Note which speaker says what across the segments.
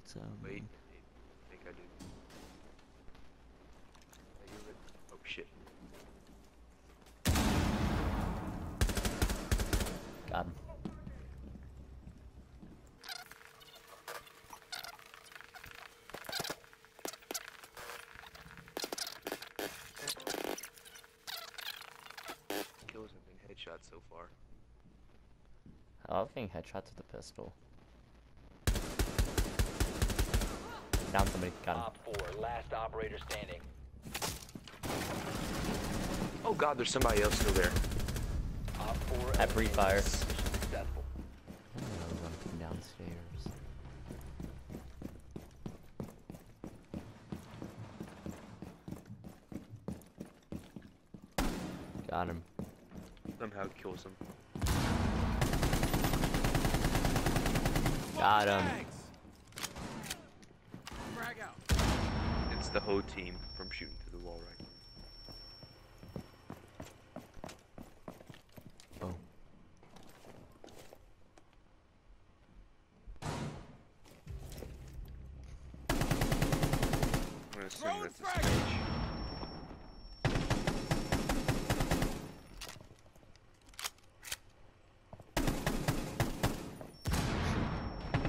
Speaker 1: Lights out.
Speaker 2: Wait. I think I do. Are you re- Oh shit.
Speaker 1: Got him.
Speaker 2: Kills have been headshots so far.
Speaker 1: I love getting headshots with the pistol. Down somebody. Got him.
Speaker 3: Op 4, last operator standing.
Speaker 2: Oh god, there's somebody else still there.
Speaker 3: Op 4
Speaker 1: At free fire.
Speaker 3: Successful.
Speaker 1: I don't know, run from downstairs. Got him.
Speaker 2: Somehow kills him.
Speaker 1: Got him.
Speaker 4: Frag out.
Speaker 2: It's the whole team from shooting through the wall right.
Speaker 1: Oh.
Speaker 2: I'm gonna assume
Speaker 4: Throwing
Speaker 2: that's the
Speaker 4: frag.
Speaker 2: stage.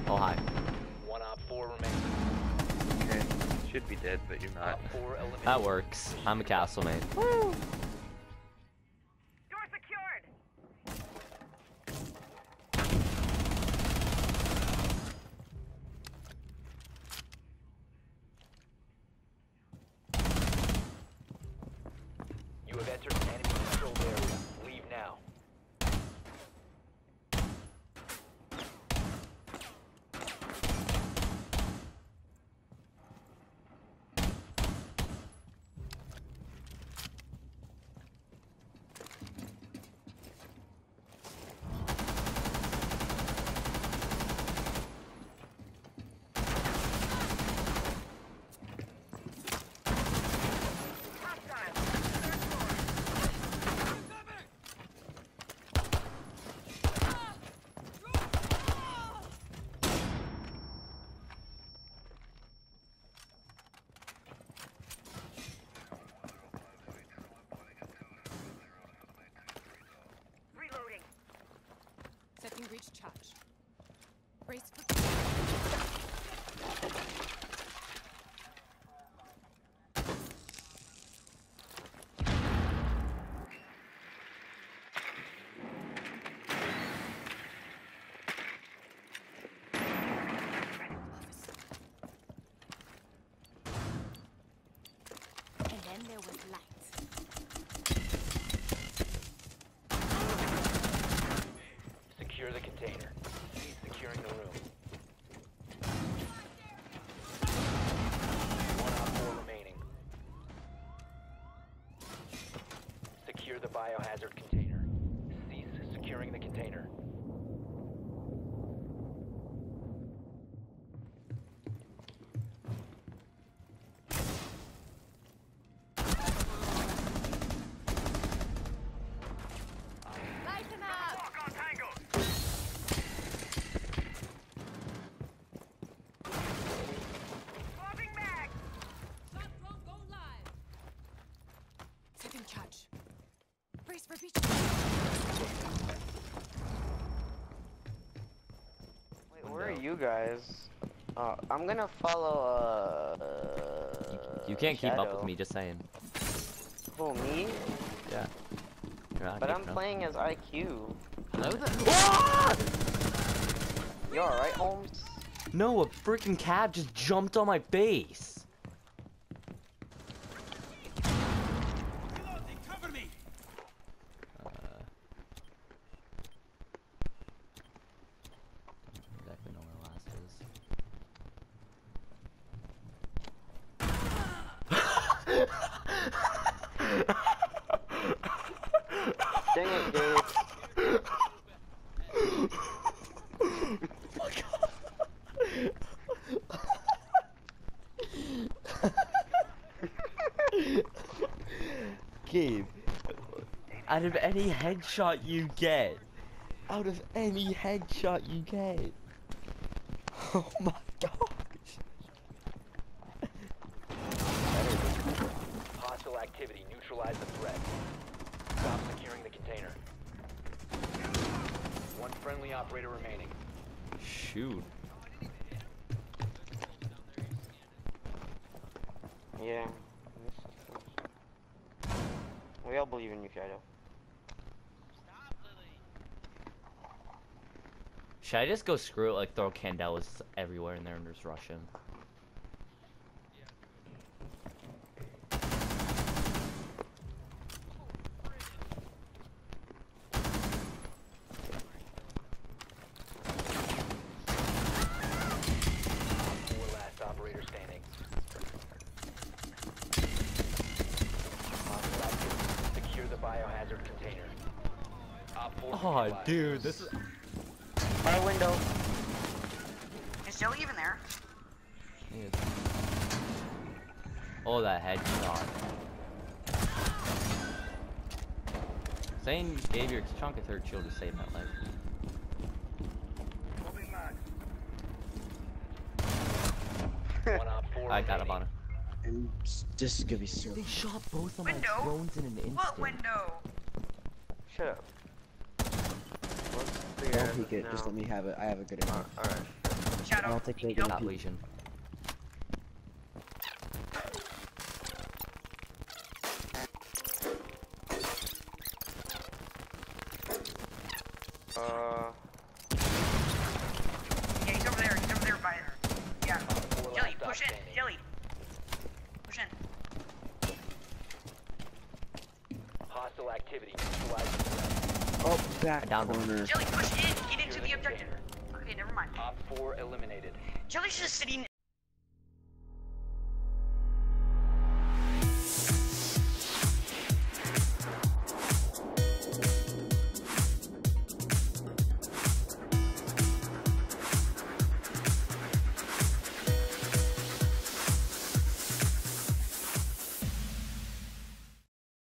Speaker 1: Oh, hi.
Speaker 3: One Op 4 remaining.
Speaker 2: Okay. Should be dead, but you're not.
Speaker 3: Op 4 eliminated.
Speaker 1: That works. I'm a castle mate.
Speaker 3: Secure the container. Securing the room. One Op 4 remaining. Secure the biohazard container. Cease securing the container.
Speaker 5: You guys? Uh, I'm gonna follow, uh...
Speaker 1: You can't keep up with me, just saying.
Speaker 5: Who, me?
Speaker 1: Yeah.
Speaker 5: But I'm playing as IQ.
Speaker 1: Hello there.
Speaker 5: You alright, Holmes?
Speaker 1: No, a freaking cab just jumped on my face.
Speaker 5: Gabe,
Speaker 1: out of any headshot you get, out of any headshot you get, oh my gosh.
Speaker 3: Hostile activity, neutralize the threat. Stop securing the container. One friendly operator remaining.
Speaker 1: Shoot.
Speaker 5: Yeah. We all believe in you, Kaido.
Speaker 1: Should I just go screw it, like throw candelas everywhere in there and just rush him?
Speaker 3: Four last operator standing. Hostile activity. Secure the biohazard container. Op four
Speaker 1: Oh,
Speaker 3: neutralized.
Speaker 1: dude, this is.
Speaker 5: Our window.
Speaker 4: Is Joey even there?
Speaker 1: Oh, that headshot. Zane gave your chunk of third shield to save my life.
Speaker 3: One op four
Speaker 1: I got him
Speaker 3: remaining.
Speaker 1: on it.
Speaker 6: And this is gonna be so.
Speaker 1: They shot both of
Speaker 4: Window?
Speaker 1: my drones in an instant.
Speaker 4: What window?
Speaker 5: Shut up. Let's figure
Speaker 6: Don't peek it. Just let me have it. I have a good
Speaker 5: Uh,
Speaker 6: one.
Speaker 5: Alright.
Speaker 6: I
Speaker 4: Shadow.
Speaker 6: don't think they
Speaker 4: Nope.
Speaker 6: can
Speaker 1: Not
Speaker 6: peek.
Speaker 1: Legion.
Speaker 5: Uh,
Speaker 4: Yeah, he's over there. He's over there by. Yeah.
Speaker 3: Four
Speaker 4: Jelly, push in.
Speaker 3: outstanding.
Speaker 4: Jelly. Push in.
Speaker 3: Hostile activity. Neutralize the threat.
Speaker 6: Oh, back
Speaker 1: downed him.
Speaker 6: corner.
Speaker 4: Jelly, push in. Get into the
Speaker 3: the
Speaker 4: objective. Okay, never mind.
Speaker 3: Op four eliminated.
Speaker 4: Jelly's just sitting